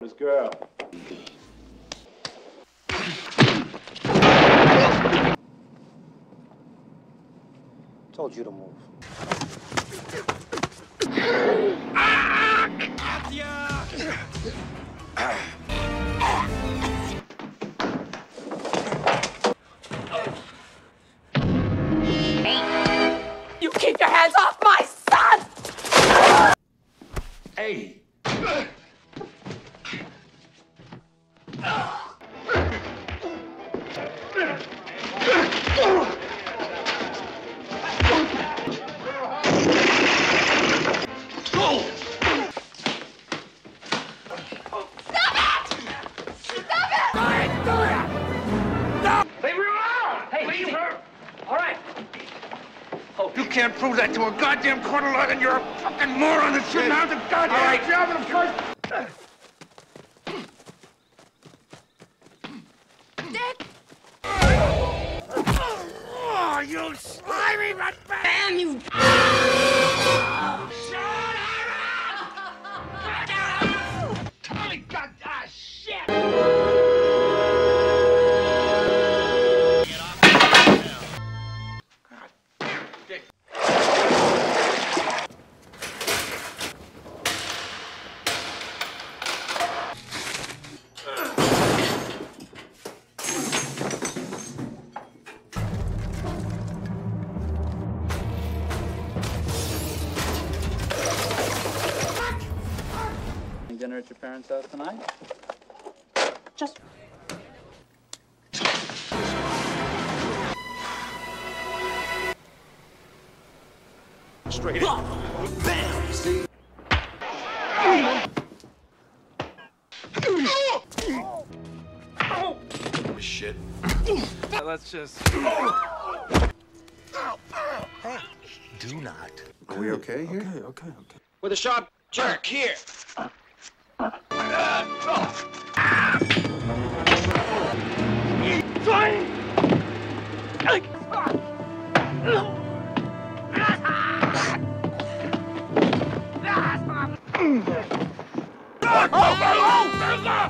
This girl. Told you to move. You keep your hands off my son! Hey. You can't prove that to a goddamn court of law, then you're a fucking moron that shouldn't have the goddamn job in the first... you slimy rat Damn you! Dinner at your parents' house tonight? Just Straight in. Shit. Let's just. do not. Are we okay here? Okay, okay, okay. With a sharp jerk, here.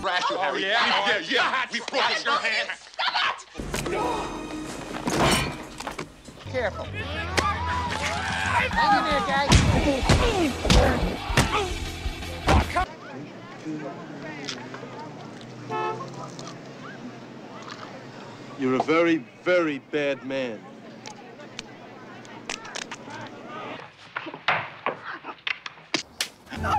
Thrash you, Harry. Yeah, yeah, yeah. We broke your hand. Careful. In there, guys. You're a very, very bad man. Get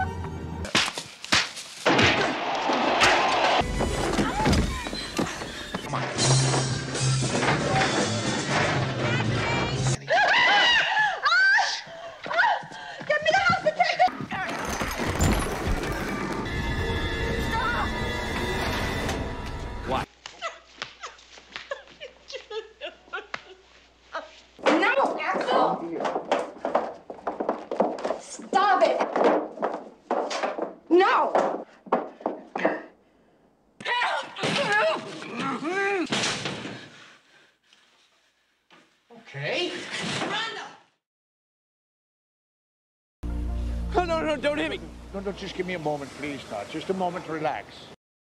me No! Okay. No, no, no, don't hit me. No, no, just give me a moment, please, Todd. Just a moment, to relax.